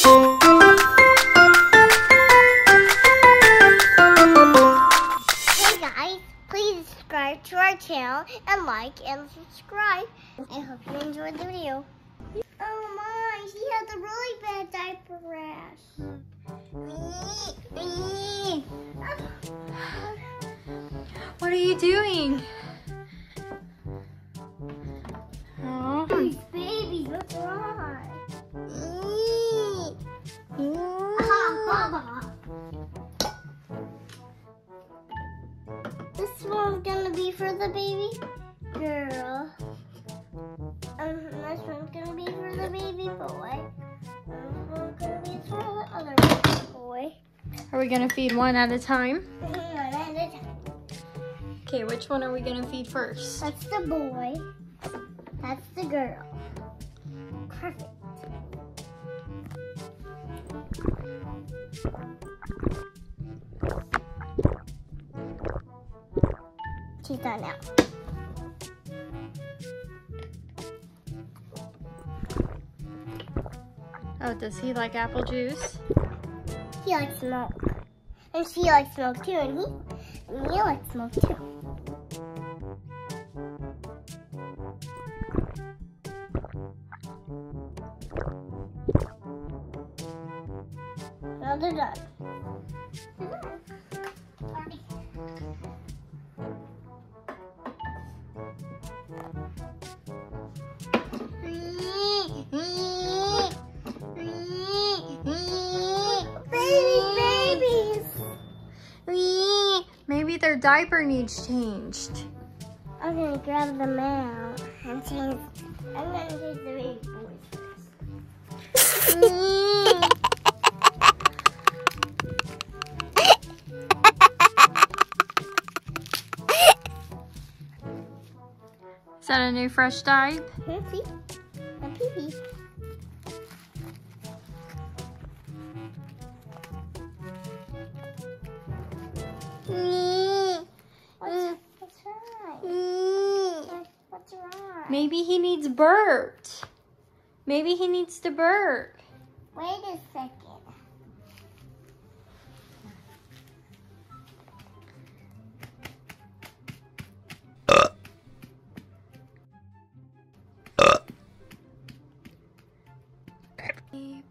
Hey guys, please subscribe to our channel and like and subscribe. I hope you enjoyed the video. Oh my, she has a really bad diaper rash. What are you doing? For the baby girl. Um, this one's gonna be for the baby boy. And this one's gonna be for the other baby boy. are we gonna feed one at a time? One at a time. Okay, which one are we gonna feed first? That's the boy. That's the girl. Perfect. She's done now. Oh, does he like apple juice? He likes milk. And she likes milk too, and he, and he likes milk too. Now they're done. Their diaper needs changed. I'm gonna grab them out and change. I'm gonna change the baby boys first. Is that a new fresh dye? Here, see? Maybe he needs Bert. Maybe he needs to burp. Wait a second.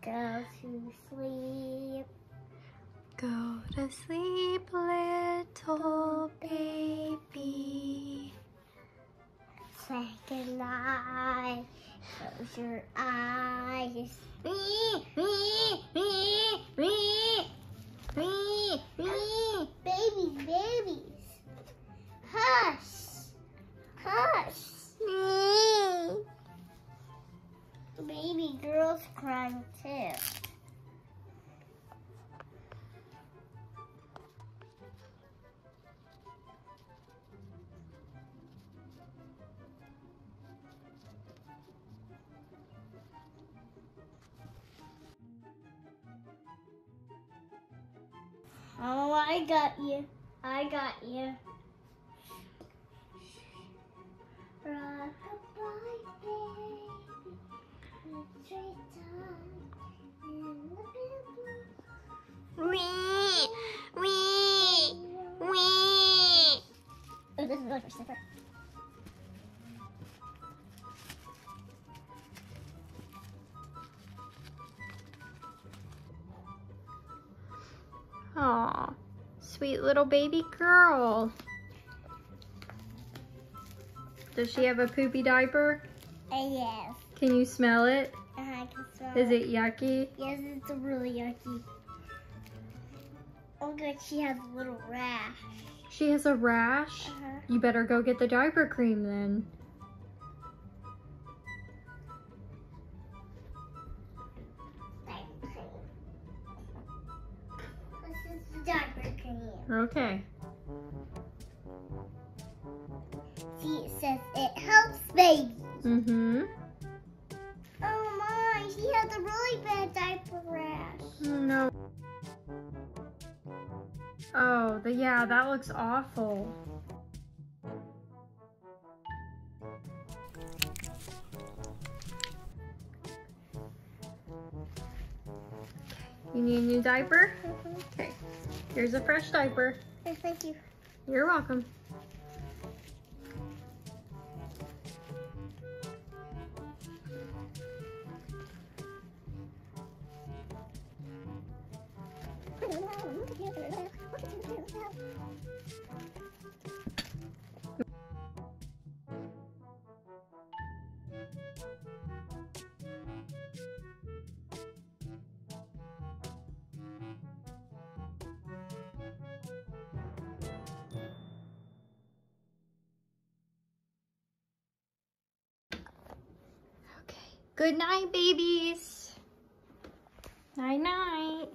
Go to sleep. Go to sleep, little baby. Say goodnight. Close your eyes. Oh, I got you. I got you. Rock-a-bye, baby. Straight down in the blue. Wee, wee, wee. Oh, this is like a separate. Aw, sweet little baby girl. Does she have a poopy diaper? Uh, yes. Can you smell it? Uh, I can smell Is it yucky? Yes, it's really yucky. Oh, good. She has a little rash. She has a rash? Uh-huh. You better go get the diaper cream then. Cream. Okay. See, it says it helps babies. Mm-hmm. Oh my, she has a really bad diaper rash. No. Oh, the, yeah, that looks awful. You need a new diaper? Here's a fresh diaper. Thank you. You're welcome. Good night, babies. Night night.